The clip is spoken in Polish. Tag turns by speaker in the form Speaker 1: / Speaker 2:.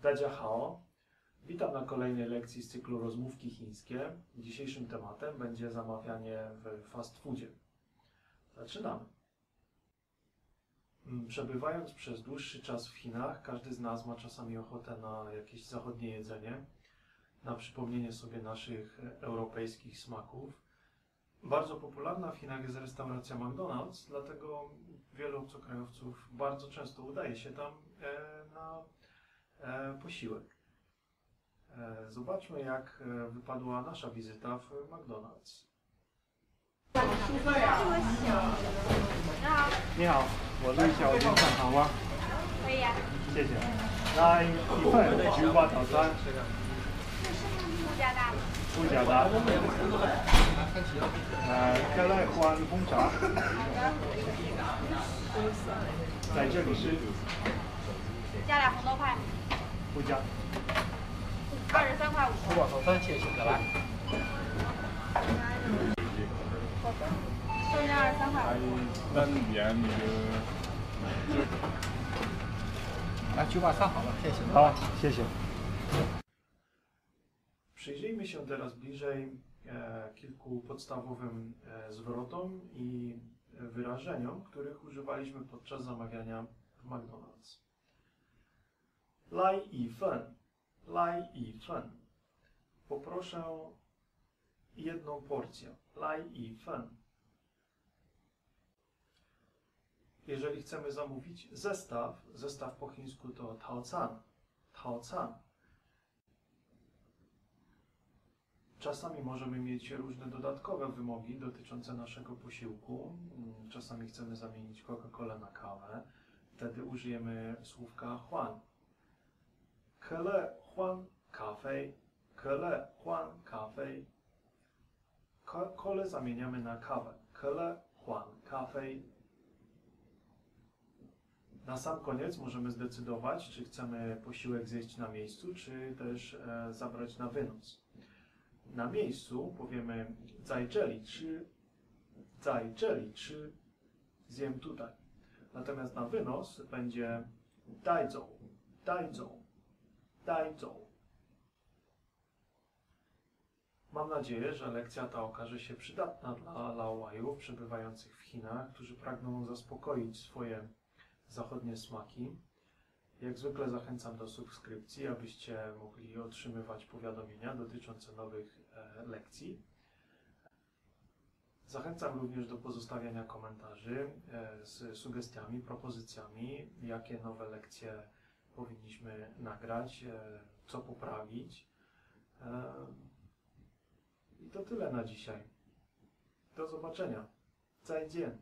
Speaker 1: Dadzia Hao. Witam na kolejnej lekcji z cyklu Rozmówki Chińskie. Dzisiejszym tematem będzie zamawianie w fast foodzie. Zaczynamy. Mm, Przebywając przez dłuższy czas w Chinach, każdy z nas ma czasami ochotę na jakieś zachodnie jedzenie, na przypomnienie sobie naszych europejskich smaków. Bardzo popularna w Chinach jest restauracja McDonald's, dlatego wielu obcokrajowców bardzo często udaje się tam e, na posiłek. E, zobaczmy, jak e, wypadła nasza wizyta w McDonald's. 你好，我是小林饭堂蛙，
Speaker 2: 可以呀、
Speaker 1: 谢谢。来一份菊花早餐，
Speaker 2: 不加大吗？
Speaker 1: 不加大。呃，开来欢红茶，在这里是
Speaker 2: 加俩红豆派，
Speaker 1: 不加。
Speaker 2: 二十三块五。
Speaker 3: 珠宝早餐，谢谢，再来。
Speaker 2: 豆浆二十三块
Speaker 4: 还
Speaker 2: 五。
Speaker 4: 那里面那个
Speaker 3: 来，九把三好了，谢谢。
Speaker 1: 好，谢谢。Przyjrzyjmy się teraz bliżej e, kilku podstawowym e, zwrotom i e, wyrażeniom, których używaliśmy podczas zamawiania w McDonald's. Lai i fen. Lai i fen. Poproszę jedną porcję. Lai i fen. Jeżeli chcemy zamówić zestaw, zestaw po chińsku to taocan. Taocan. Czasami możemy mieć różne dodatkowe wymogi dotyczące naszego posiłku. Czasami chcemy zamienić Coca-Colę na kawę. Wtedy użyjemy słówka huan. Kele huan kafej. Kele huan kafej. Ko- Kole zamieniamy na kawę. Kele huan kafej. Na sam koniec możemy zdecydować, czy chcemy posiłek zjeść na miejscu, czy też e, zabrać na wynos. Na miejscu powiemy zajczeli, czy zajczeli, czy zjem tutaj. Natomiast na wynos będzie dajdzą, dajdzą, dajdzą. Mam nadzieję, że lekcja ta okaże się przydatna dla Laoajów przebywających w Chinach, którzy pragną zaspokoić swoje zachodnie smaki. Jak zwykle zachęcam do subskrypcji, abyście mogli otrzymywać powiadomienia dotyczące nowych e, lekcji. Zachęcam również do pozostawiania komentarzy e, z sugestiami, propozycjami, jakie nowe lekcje powinniśmy nagrać, e, co poprawić. E, I to tyle na dzisiaj. Do zobaczenia. 再见。